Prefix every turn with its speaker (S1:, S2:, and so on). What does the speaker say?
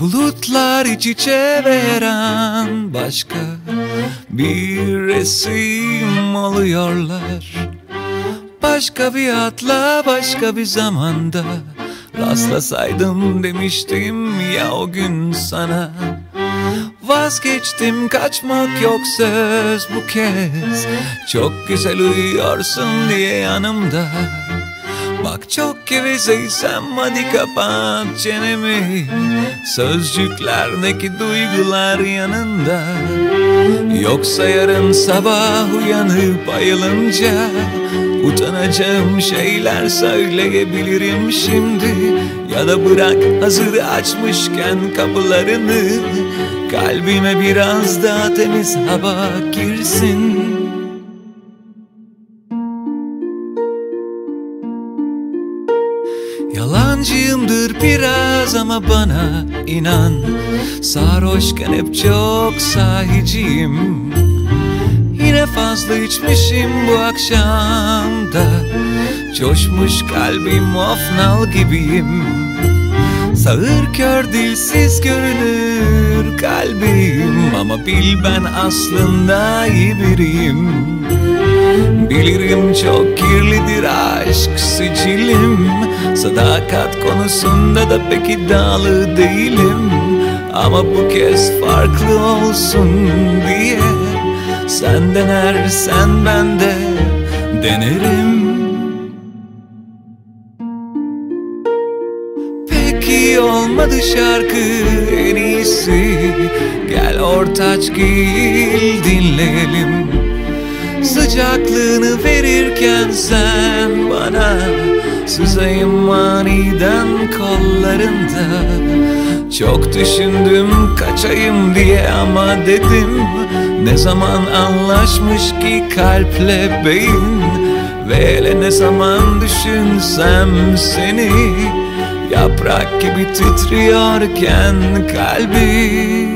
S1: Bulutlar iç içe veren başka bir resim oluyorlar Başka bir atla başka bir zamanda Rastlasaydım demiştim ya o gün sana. Vazgeçtim kaçmak yok söz bu kez. Çok güzel uyuyorsun diye yanımda. Bak çok gevezeysem hadi kapat çenemi. Sözcükler ne ki duygular yanında. Yoksa yarın sabah uyanıp ayılınca Utanacağım şeyler söyleyebilirim şimdi. Ya da bırak hazır açmışken kapılarını Kalbime biraz daha temiz hava girsin Yalancıyımdır biraz ama bana inan. Sarhoşken hep çok sahiciyim. Yine fazla içmişim bu akşam da Coşmuş kalbim ofnal gibiyim. Sağır kör dilsiz görünür kalbim. Ama bil ben aslında iyi biriyim Bilirim çok kirlidir aşk sicilim. Sadakat konusunda da pek iddialı değilim. Ama bu kez farklı olsun diye. Sen denersen ben de denerim. Peki olmadı şarkı en iyisi. Gel ortaç gil dinleyelim Sıcaklığını verirken sen bana Süzeyim maniden kollarında. Çok düşündüm kaçayım diye ama dedim Ne zaman anlaşmış ki kalple beyin? Ve hele ne zaman düşünsem seni? Yaprak gibi titriyorken kalbim